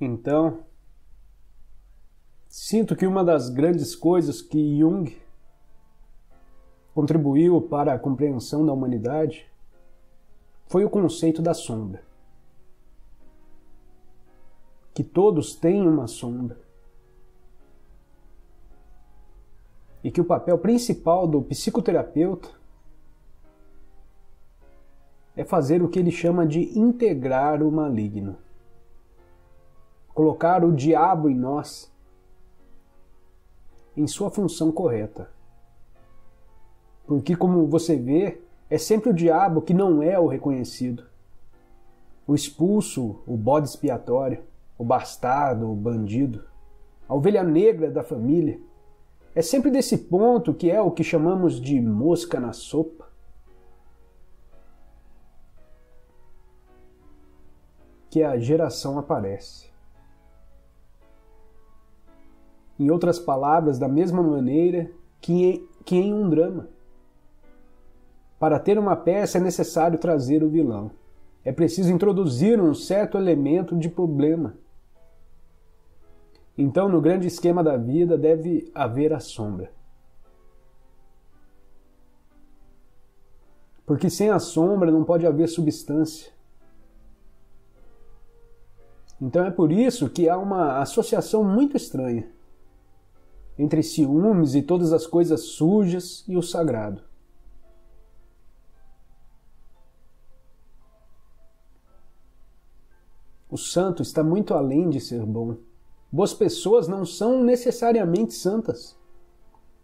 Então, sinto que uma das grandes coisas que Jung contribuiu para a compreensão da humanidade foi o conceito da sombra. Que todos têm uma sombra. E que o papel principal do psicoterapeuta é fazer o que ele chama de integrar o maligno colocar o diabo em nós em sua função correta. Porque, como você vê, é sempre o diabo que não é o reconhecido. O expulso, o bode expiatório, o bastardo, o bandido, a ovelha negra da família. É sempre desse ponto que é o que chamamos de mosca na sopa. Que a geração aparece. Em outras palavras, da mesma maneira que em, um drama. Para ter uma peça é necessário trazer o vilão. É preciso introduzir um certo elemento de problema. Então, no grande esquema da vida, deve haver a sombra. Porque sem a sombra não pode haver substância. Então é por isso que há uma associação muito estranha entre ciúmes e todas as coisas sujas e o sagrado. O santo está muito além de ser bom. Boas pessoas não são necessariamente santas.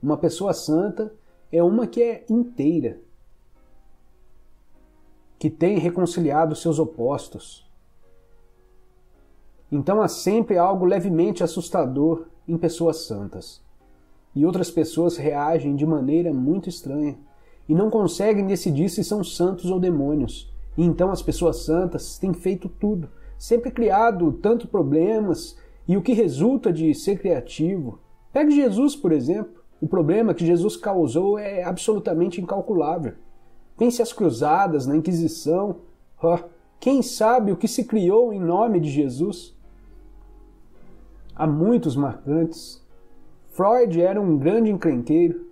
Uma pessoa santa é uma que é inteira, que tem reconciliado seus opostos. Então há sempre algo levemente assustador em pessoas santas. E outras pessoas reagem de maneira muito estranha e não conseguem decidir se são santos ou demônios. E então as pessoas santas têm feito tudo, sempre criado tanto problemas e o que resulta de ser criativo. Pegue Jesus, por exemplo. O problema que Jesus causou é absolutamente incalculável. Pense as cruzadas, na Inquisição. Oh, quem sabe o que se criou em nome de Jesus? Há muitos marcantes. Freud era um grande encrenqueiro,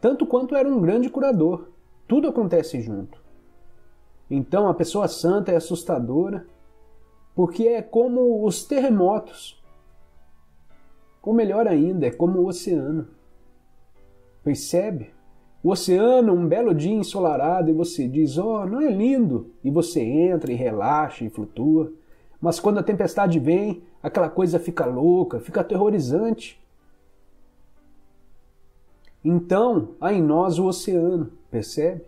tanto quanto era um grande curador. Tudo acontece junto. Então a pessoa santa é assustadora, porque é como os terremotos. Ou melhor ainda, é como o oceano. Percebe? O oceano, um belo dia ensolarado, e você diz: Oh, não é lindo? E você entra e relaxa e flutua. Mas quando a tempestade vem, aquela coisa fica louca, fica aterrorizante. Então há em nós o oceano, percebe?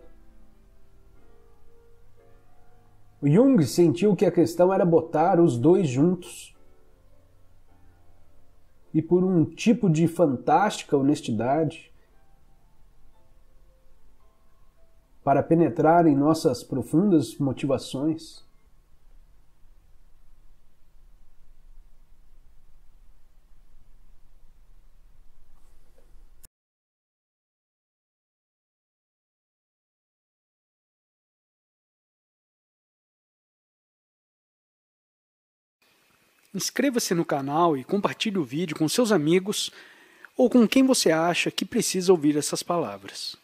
Jung sentiu que a questão era botar os dois juntos. E por um tipo de fantástica honestidade, para penetrar em nossas profundas motivações, Inscreva-se no canal e compartilhe o vídeo com seus amigos ou com quem você acha que precisa ouvir essas palavras.